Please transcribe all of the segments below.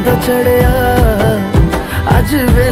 ਚੜਿਆ। ਅੱਜ ਵੇਲਾ ਵੇ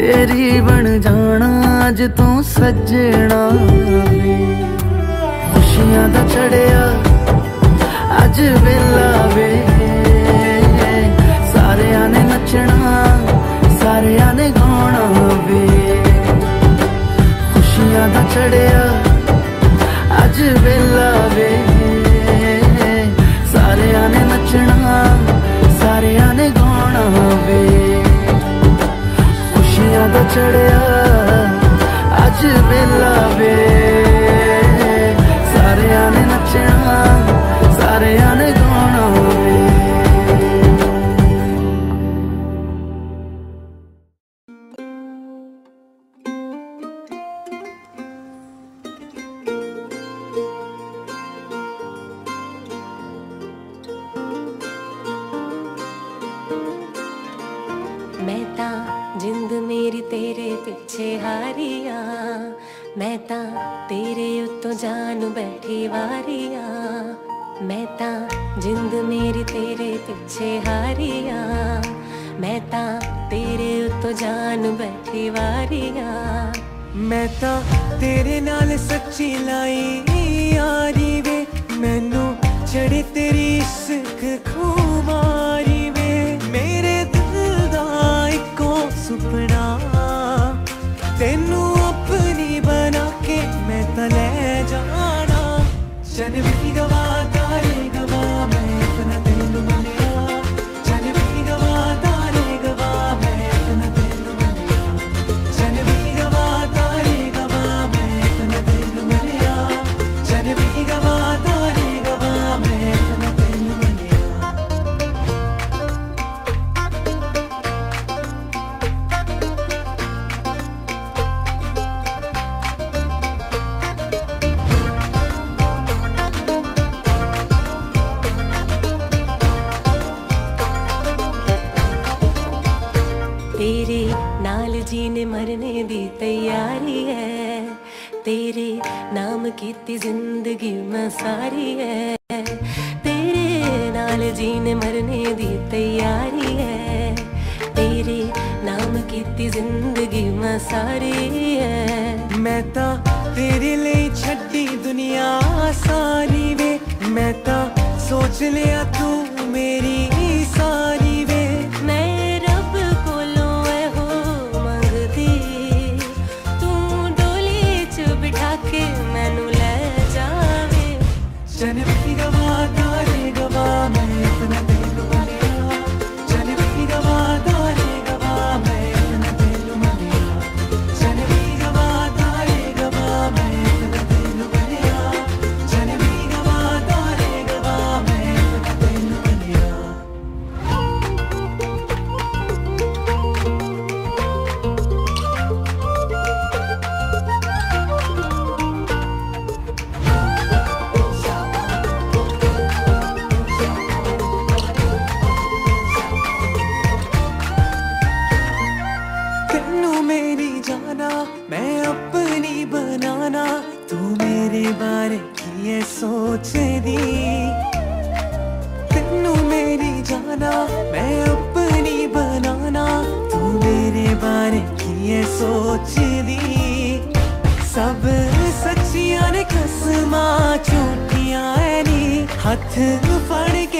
ਤੇਰੀ ਬਣ ਜਾਣਾ, ਅੱਜ ਤੂੰ ਸੱਜਣਾ ਖੁਸ਼ੀਆਂ ਦਾ ਚੜਿਆ, ਅੱਜ ਵੇਲਾ ਵੇ। ਸਾਰਿਆਂ ਨੇ ਨੱਚਣਾ, ਸਾਰਿਆਂ ਨੇ ਗਾਉਣਾ ਵੇ। ਖੁਸ਼ੀਆਂ ਦਾ ਚੜਿਆ ਚੜਿਆ ਮੈਂ ਤਾਂ ਤੇਰੇ ਉੱਤੋਂ ਜਾਨ ਬੈਠੀ ਵਾਰੀਆਂ। ਮੈਂ ਤਾਂ ਜਿੰਦ ਮੇਰੀ ਤੇਰੇ ਪਿੱਛੇ ਹਾਰੀਆਂ। ਮੈਂ ਤਾਂ ਤੇਰੇ ਉੱਤੋਂ ਜਾਨ ਬੈਠੀ ਵਾਰੀਆਂ। ਮੈਂ ਤਾਂ ਤੇਰੇ ਨਾਲ ਸੱਚੀ ਲਾਈ ਯਾਰੀ ਵੇ ਮੈਨੂੰ ਚੜੇ ਤੇਰੀ ਇਸ਼ਕ ਖੁਮਾਰੀ ਤੇਰੇ ਨਾਲ ਜੀਨੇ ਮਰਨੇ ਦੀ ਤਿਆਰੀ ਹੈ ਤੇਰੇ ਨਾਮ ਕੀਤੀ ਜ਼ਿੰਦਗੀ ਮੈਂ ਸਾਰੀ ਹੈ ਤੇਰੇ ਨਾਲ ਜੀਣ ਮਰਨੇ ਦੀ ਤਿਆਰੀ ਹੈ ਤੇਰੇ ਨਾਮ ਕੀਤੀ ਜ਼ਿੰਦਗੀ ਮੈਂ ਸਾਰੀ ਹੈ ਮੈਂ ਤਾਂ ਤੇਰੇ ਲਈ ਛੱਡੀ ਦੁਨੀਆ ਸਾਰੀ ਵੇ ਮੈਂ ਤਾਂ ਸੋਚ ਲਿਆ ਕੀ ਐ ਸੋਚਦੀ? ਤੈਨੂੰ ਮੇਰੀ ਜਾਨਾ, ਮੈਂ ਆਪਣੀ ਬਨਾਨਾ। ਤੂੰ ਮੇਰੇ ਬਾਰੇ ਕੀ ਐ ਸੋਚਦੀ? ਸਭ ਸੱਚੀਆਂ ਨੇ ਕਸਮਾਂ ਝੂਠੀਆਂ ਐ ਨੀ। ਹੱਥ ਫੜ ਕੇ